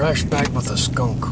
trash bag with a skunk.